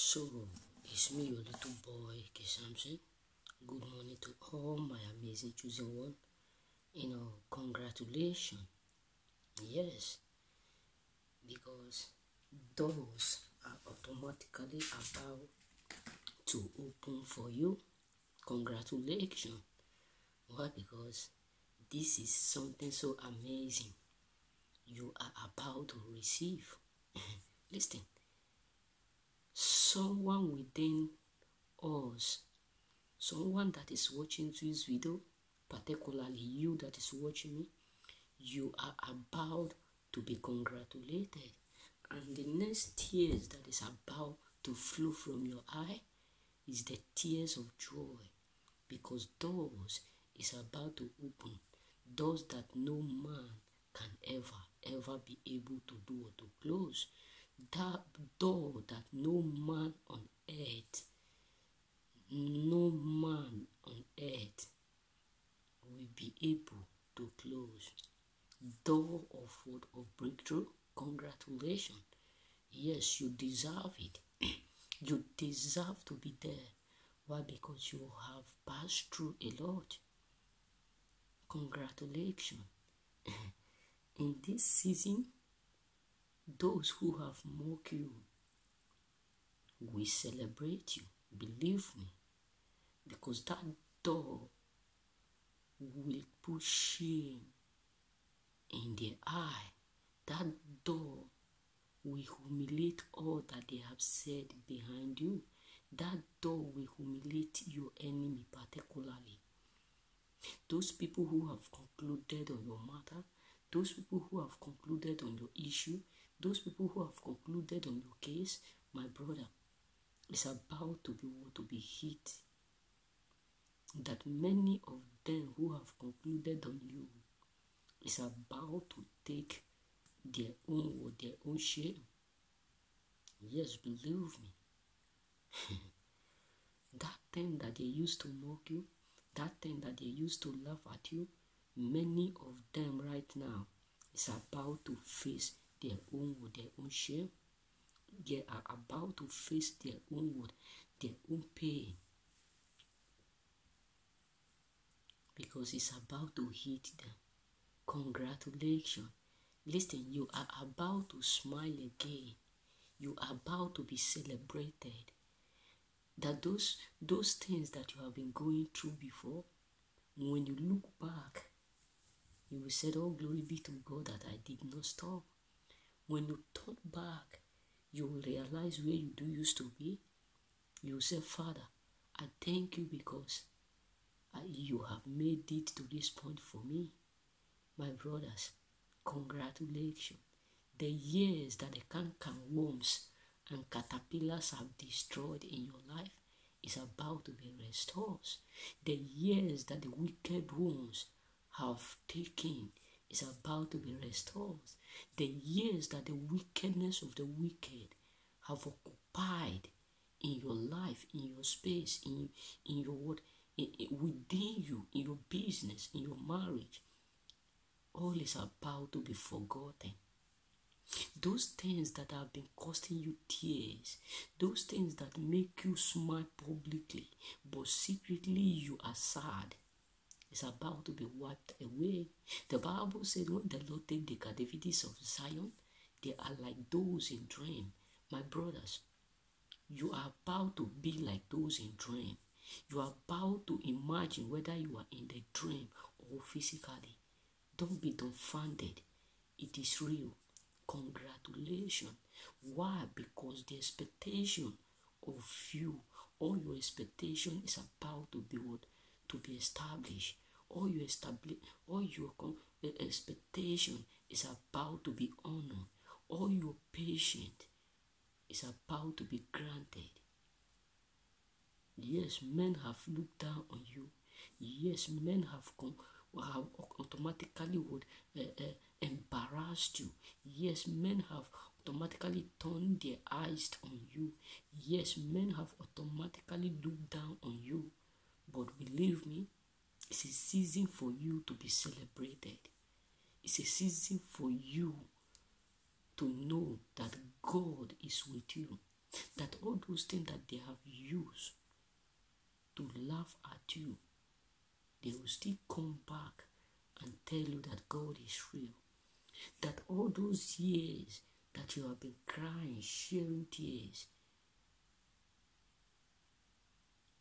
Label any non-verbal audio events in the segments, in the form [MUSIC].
So, it's me, your little boy, K. Samson. Good morning to all my amazing chosen one. You know, congratulations. Yes, because doors are automatically about to open for you. Congratulations. Why? Because this is something so amazing you are about to receive. [LAUGHS] Listen, someone within us, someone that is watching this video, particularly you that is watching me, you are about to be congratulated. And the next tears that is about to flow from your eye is the tears of joy because doors is about to open doors that no man can ever ever be able to do or to close that door that no man on earth no man on earth will be able to close. Door of what of breakthrough? Congratulations. Yes you deserve it. [CLEARS THROAT] You deserve to be there. Why? Because you have passed through a lot. Congratulations. [LAUGHS] In this season those who have mocked you we celebrate you believe me because that door will put shame in their eye. That door will humiliate all that they have said behind you. That door will humiliate your enemy particularly. Those people who have concluded on your matter those people who have concluded on your issue those people who have concluded on your case my brother is about to be to be hit. That many of them who have concluded on you is about to take their own or their own shame. Yes believe me. [LAUGHS] That thing that they used to mock you that thing that they used to laugh at you many of them right now is about to face their own with their own shame. They are about to face their own with their own pain. Because it's about to hit them. Congratulations. Listen, you are about to smile again. You are about to be celebrated. That those those things that you have been going through before, when you look back, you will say, Oh, glory be to God that I did not stop. When you turn back, you will realize where you do used to be. You say, Father, I thank you because I, you have made it to this point for me. My brothers, congratulations. The years that the canker worms and caterpillars have destroyed in your life is about to be restored. The years that the wicked ones have taken is about to be restored. The years that the wickedness of the wicked have occupied in your life, in your space, in, in your what, in, in, within you, in your business, in your marriage, all is about to be forgotten. Those things that have been costing you tears, those things that make you smile publicly, but secretly you are sad is about to be wiped away. The Bible said when the Lord take the captivities of Zion, they are like those in dream. My brothers, you are about to be like those in dream. You are about to imagine whether you are in the dream or physically. Don't be dumbfounded. It is real. Congratulations. Why? Because the expectation of you, all your expectation is about to be what? To be established. All your establish, all your expectation is about to be honored. All your patience is about to be granted. Yes, men have looked down on you. Yes, men have come have automatically would uh, uh, embarrassed you. Yes, men have automatically turned their eyes on you. Yes, men have automatically looked down on you. But believe me, it's a season for you to be celebrated. It's a season for you to know that God is with you. That all those things that they have used to laugh at you, they will still come back and tell you that God is real. That all those years that you have been crying, shedding tears,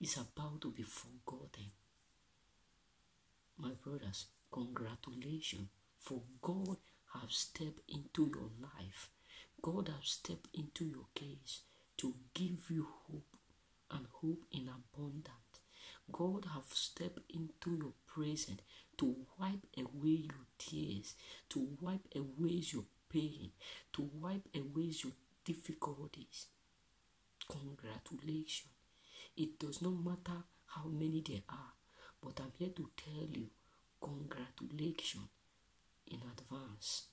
is about to be forgotten. My brothers, congratulations, for God have stepped into your life. God have stepped into your case to give you hope and hope in abundance. God have stepped into your present to wipe away your tears, to wipe away your pain, to wipe away your difficulties. Congratulations. It does not matter how many there are, but I'm here to tell you congratulations in advance.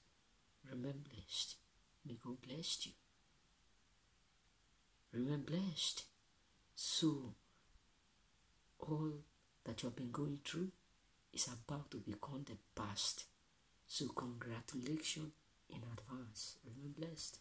Remain blessed. May God bless you. Remain blessed. So, all that you have been going through is about to become the past. So, congratulations in advance. Remain blessed.